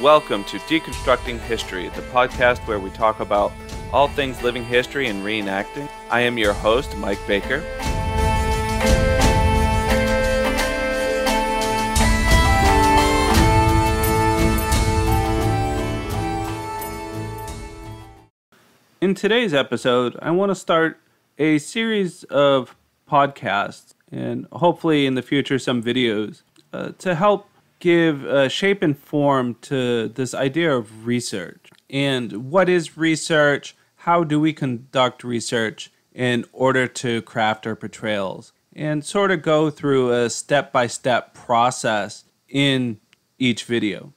welcome to Deconstructing History, the podcast where we talk about all things living history and reenacting. I am your host, Mike Baker. In today's episode, I want to start a series of podcasts and hopefully in the future some videos uh, to help give uh, shape and form to this idea of research. And what is research? How do we conduct research in order to craft our portrayals? And sort of go through a step by step process in each video.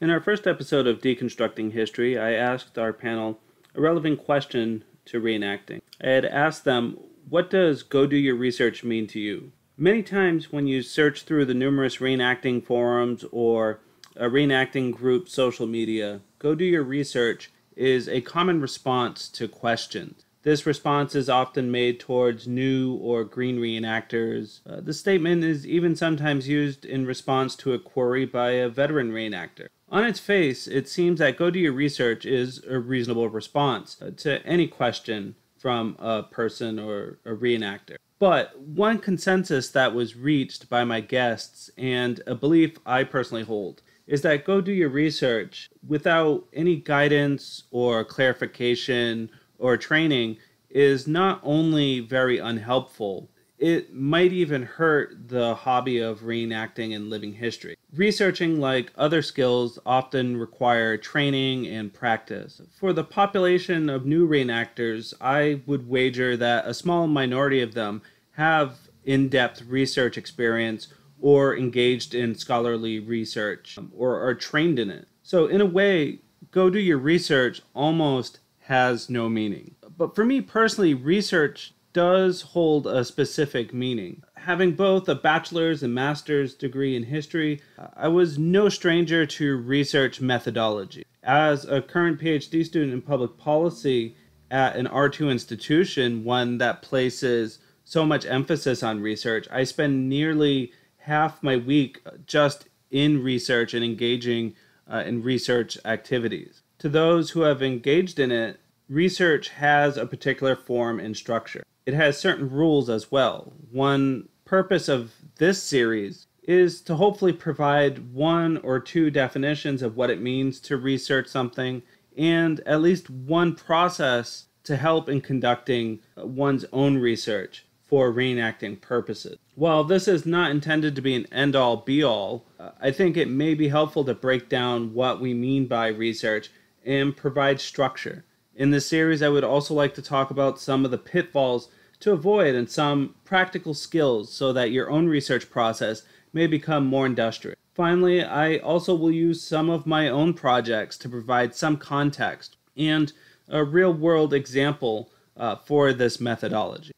In our first episode of Deconstructing History, I asked our panel a relevant question to reenacting. I had asked them, What does go do your research mean to you? Many times, when you search through the numerous reenacting forums or a reenacting group social media, go do your research is a common response to questions. This response is often made towards new or green reenactors. Uh, the statement is even sometimes used in response to a query by a veteran reenactor. On its face, it seems that go do your research is a reasonable response uh, to any question from a person or a reenactor. But one consensus that was reached by my guests, and a belief I personally hold, is that go do your research without any guidance or clarification or training is not only very unhelpful, it might even hurt the hobby of reenacting and living history. Researching, like other skills, often require training and practice. For the population of new reenactors, I would wager that a small minority of them have in depth research experience or engaged in scholarly research um, or are trained in it. So, in a way, go do your research almost has no meaning. But for me personally, research does hold a specific meaning. Having both a bachelor's and master's degree in history, I was no stranger to research methodology. As a current PhD student in public policy at an R2 institution, one that places so much emphasis on research, I spend nearly half my week just in research and engaging uh, in research activities. To those who have engaged in it, research has a particular form and structure it has certain rules as well. One purpose of this series is to hopefully provide one or two definitions of what it means to research something and at least one process to help in conducting one's own research for reenacting purposes. While this is not intended to be an end all be all, I think it may be helpful to break down what we mean by research and provide structure. In this series, I would also like to talk about some of the pitfalls to avoid and some practical skills so that your own research process may become more industrial. Finally, I also will use some of my own projects to provide some context and a real world example uh, for this methodology.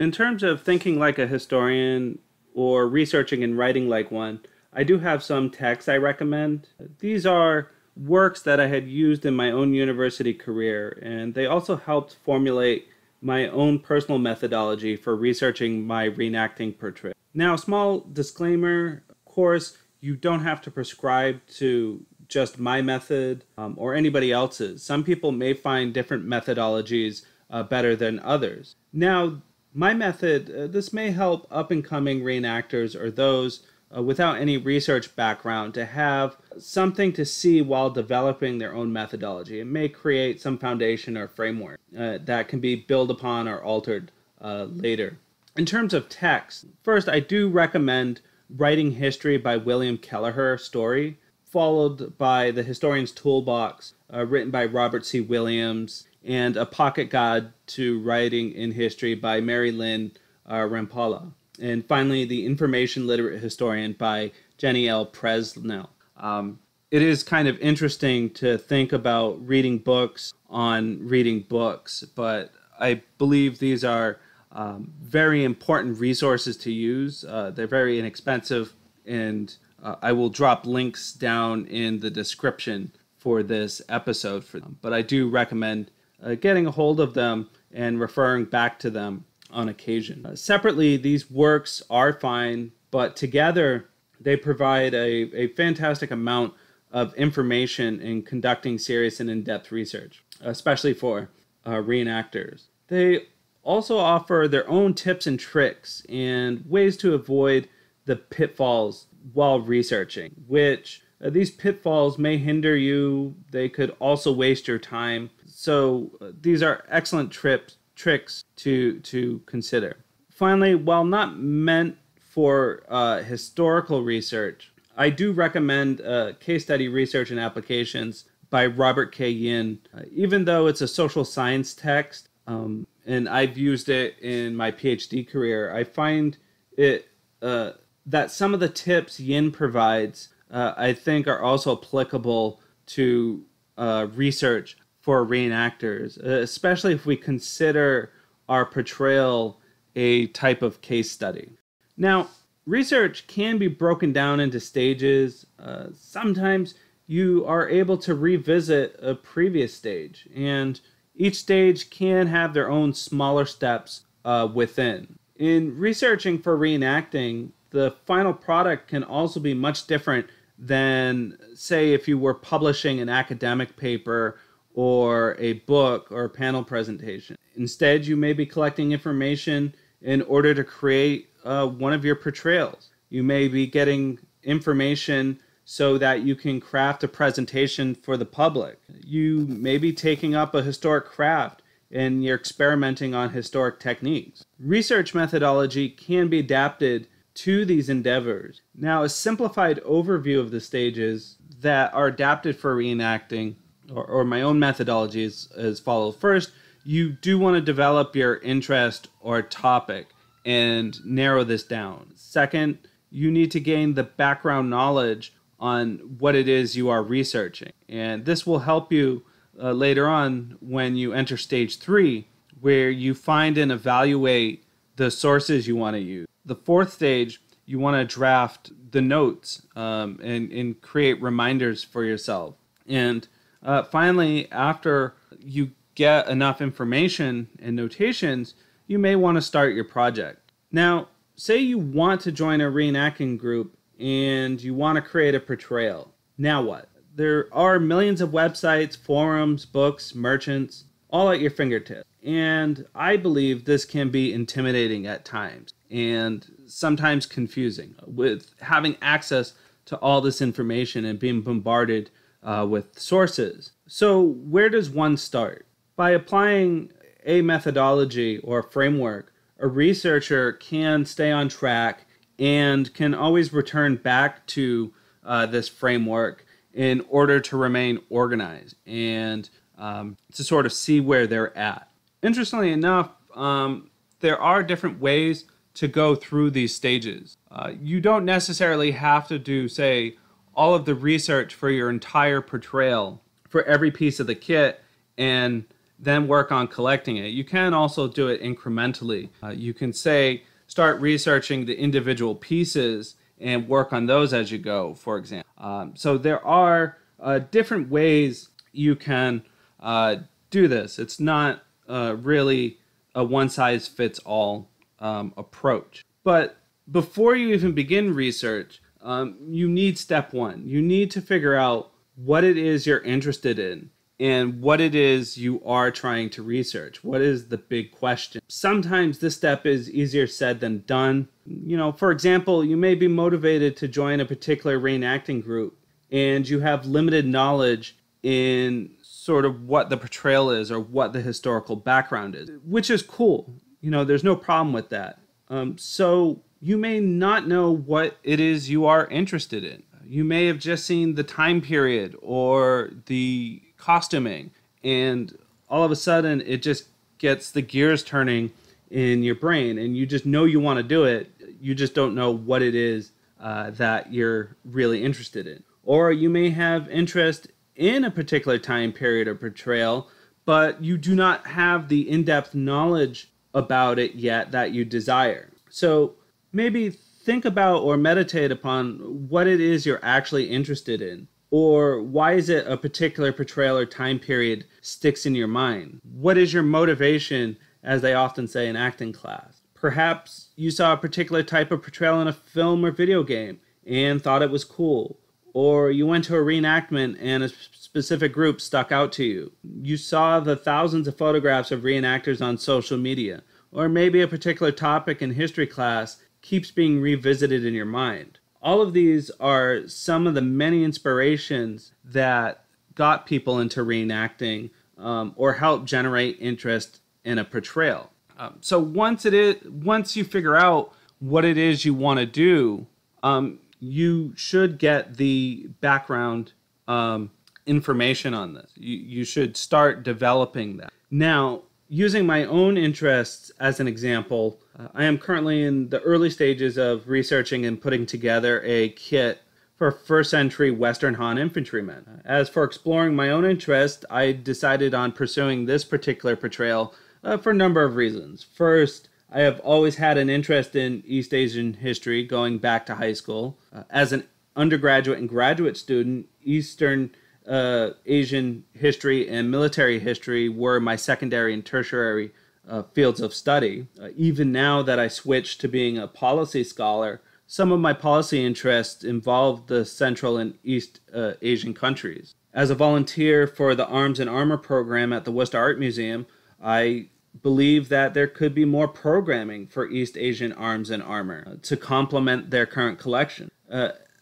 In terms of thinking like a historian or researching and writing like one, I do have some texts I recommend. These are works that I had used in my own university career, and they also helped formulate my own personal methodology for researching my reenacting portrait. Now, small disclaimer of course, you don't have to prescribe to just my method um, or anybody else's. Some people may find different methodologies uh, better than others. Now, my method, uh, this may help up and coming reenactors or those uh, without any research background to have something to see while developing their own methodology. It may create some foundation or framework uh, that can be built upon or altered uh, later. In terms of text, first, I do recommend Writing History by William Kelleher Storey, followed by The Historian's Toolbox, uh, written by Robert C. Williams, and A Pocket Guide to Writing in History by Mary Lynn uh, Rampolla and finally, The Information Literate Historian by Jenny L. Presnell. Um, it is kind of interesting to think about reading books on reading books, but I believe these are um, very important resources to use. Uh, they're very inexpensive, and uh, I will drop links down in the description for this episode for them. But I do recommend uh, getting a hold of them and referring back to them on occasion. Uh, separately, these works are fine, but together they provide a, a fantastic amount of information in conducting serious and in depth research, especially for uh, reenactors. They also offer their own tips and tricks and ways to avoid the pitfalls while researching, which uh, these pitfalls may hinder you. They could also waste your time. So uh, these are excellent trips tricks to to consider. Finally, while not meant for uh, historical research, I do recommend uh, case study research and applications by Robert K. Yin. Uh, even though it's a social science text, um, and I've used it in my PhD career, I find it uh, that some of the tips Yin provides, uh, I think, are also applicable to uh, research for reenactors, especially if we consider our portrayal a type of case study. Now, research can be broken down into stages. Uh, sometimes you are able to revisit a previous stage, and each stage can have their own smaller steps uh, within. In researching for reenacting, the final product can also be much different than, say, if you were publishing an academic paper or a book or a panel presentation. Instead, you may be collecting information in order to create uh, one of your portrayals. You may be getting information so that you can craft a presentation for the public. You may be taking up a historic craft and you're experimenting on historic techniques. Research methodology can be adapted to these endeavors. Now, a simplified overview of the stages that are adapted for reenacting, or, or my own methodology is as follows. First, you do want to develop your interest or topic and narrow this down. Second, you need to gain the background knowledge on what it is you are researching. And this will help you uh, later on when you enter stage three, where you find and evaluate the sources you want to use. The fourth stage, you want to draft the notes um, and, and create reminders for yourself. And uh, finally, after you get enough information and notations, you may want to start your project. Now, say you want to join a reenacting group and you want to create a portrayal. Now what? There are millions of websites, forums, books, merchants, all at your fingertips. And I believe this can be intimidating at times and sometimes confusing with having access to all this information and being bombarded uh, with sources. So, where does one start? By applying a methodology or framework, a researcher can stay on track and can always return back to uh, this framework in order to remain organized and um, to sort of see where they're at. Interestingly enough, um, there are different ways to go through these stages. Uh, you don't necessarily have to do, say, all of the research for your entire portrayal for every piece of the kit and then work on collecting it. You can also do it incrementally. Uh, you can say, start researching the individual pieces and work on those as you go, for example. Um, so there are uh, different ways you can uh, do this. It's not uh, really a one size fits all um, approach. But before you even begin research, um, you need step one. You need to figure out what it is you're interested in and what it is you are trying to research. What is the big question? Sometimes this step is easier said than done. You know, for example, you may be motivated to join a particular reenacting group and you have limited knowledge in sort of what the portrayal is or what the historical background is, which is cool. You know, there's no problem with that. Um, so you may not know what it is you are interested in. You may have just seen the time period or the costuming, and all of a sudden it just gets the gears turning in your brain, and you just know you want to do it. You just don't know what it is uh, that you're really interested in. Or you may have interest in a particular time period or portrayal, but you do not have the in depth knowledge about it yet that you desire. So maybe think about or meditate upon what it is you're actually interested in. Or why is it a particular portrayal or time period sticks in your mind? What is your motivation, as they often say in acting class? Perhaps you saw a particular type of portrayal in a film or video game and thought it was cool. or you went to a reenactment and a specific group stuck out to you. You saw the thousands of photographs of reenactors on social media, or maybe a particular topic in history class keeps being revisited in your mind. All of these are some of the many inspirations that got people into reenacting um, or helped generate interest in a portrayal. Um, so once it is, once you figure out what it is you want to do, um, you should get the background um, information on this. You, you should start developing that. Now, using my own interests as an example, uh, I am currently in the early stages of researching and putting together a kit for first century Western Han infantrymen. As for exploring my own interest, I decided on pursuing this particular portrayal uh, for a number of reasons. First, I have always had an interest in East Asian history going back to high school. Uh, as an undergraduate and graduate student, Eastern uh, Asian history and military history were my secondary and tertiary uh, fields of study. Uh, even now that I switched to being a policy scholar, some of my policy interests involve the Central and East uh, Asian countries. As a volunteer for the Arms and Armor program at the Worcester Art Museum, I believe that there could be more programming for East Asian arms and armor uh, to complement their current collection.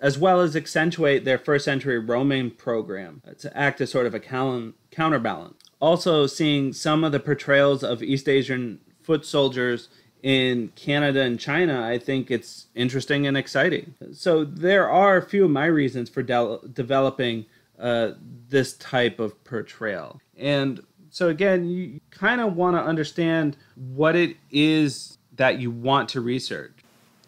As well as accentuate their first century Roman program to act as sort of a cal- counterbalance. Also, seeing some of the portrayals of East Asian foot soldiers in Canada and China, I think it's interesting and exciting. So, there are a few of my reasons for de- developing uh, this type of portrayal. And so, again, you kind of want to understand what it is that you want to research.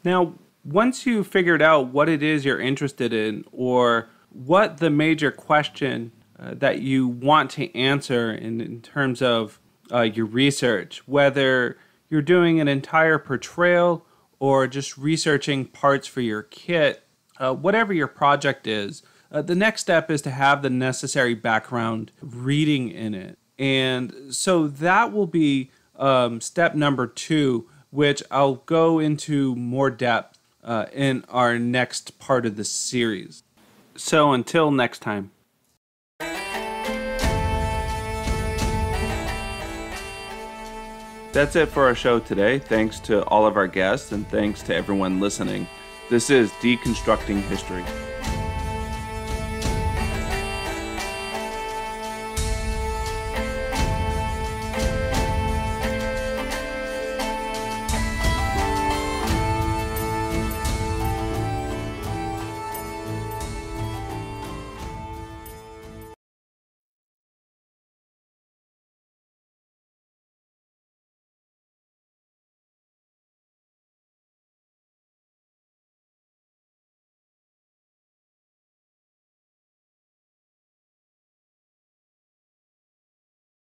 Now, once you figured out what it is you're interested in or what the major question uh, that you want to answer in, in terms of uh, your research, whether you're doing an entire portrayal or just researching parts for your kit, uh, whatever your project is, uh, the next step is to have the necessary background reading in it. And so that will be um, step number two, which I'll go into more depth uh, in our next part of the series. So until next time. That's it for our show today. Thanks to all of our guests and thanks to everyone listening. This is Deconstructing History.